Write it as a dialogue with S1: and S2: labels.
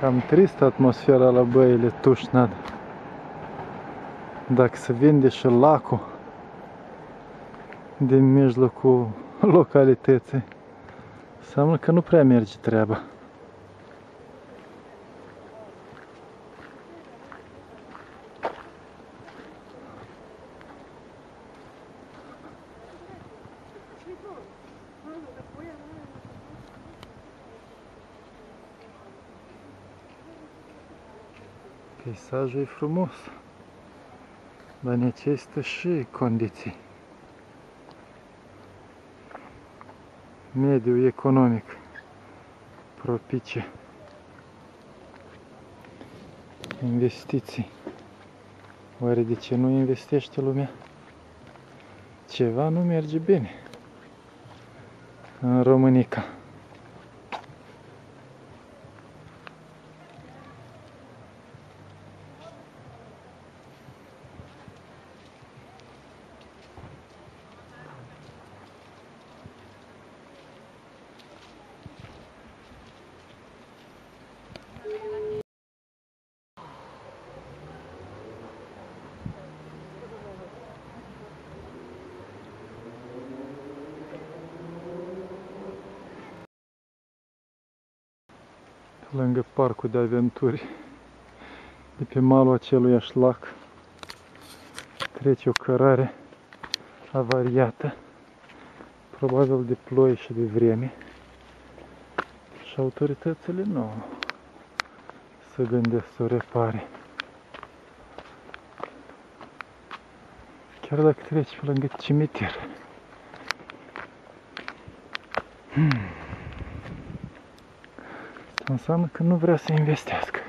S1: Cam tristă atmosfera la băile Tușnad. Dacă se vinde și lacul din mijlocul localității, înseamnă că nu prea merge treaba. Peisajul e frumos, dar necesită și condiții. Mediul economic propice. Investiții. Oare de ce nu investește lumea? Ceva nu merge bine în Românica. Lângă parcul de aventuri de pe malul acelui lac trece o cărare avariată probabil de ploi și de vreme. Și autoritățile nu se gândesc să o repare. Chiar dacă treci pe lângă cimitir. Hmm înseamnă că nu vrea să investească.